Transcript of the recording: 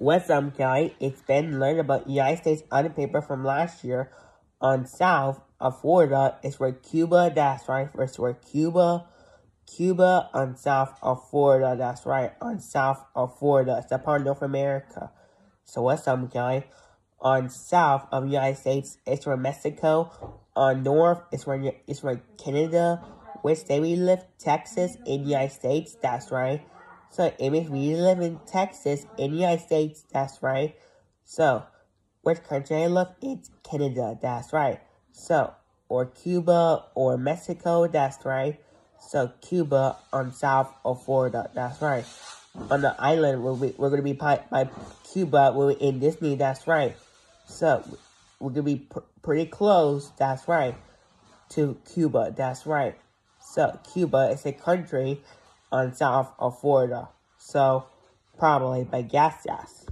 What's up, guy? It's Ben learned about United States on the paper from last year on south of Florida is where Cuba, that's right, first where Cuba, Cuba on south of Florida, that's right, on south of Florida, it's a part of North America. So what's up, guy? On south of United States, it's where Mexico. On north, it's where it's where Canada, which state we live, Texas, in the United States, that's right. So it means we live in Texas, in the United States, that's right. So, which country I live? It's Canada, that's right. So, or Cuba, or Mexico, that's right. So, Cuba on south of Florida, that's right. On the island, we're, we're going to be by, by Cuba, we're in Disney, that's right. So, we're going to be pr pretty close, that's right, to Cuba, that's right. So, Cuba is a country on south of Florida. So, probably by gas gas.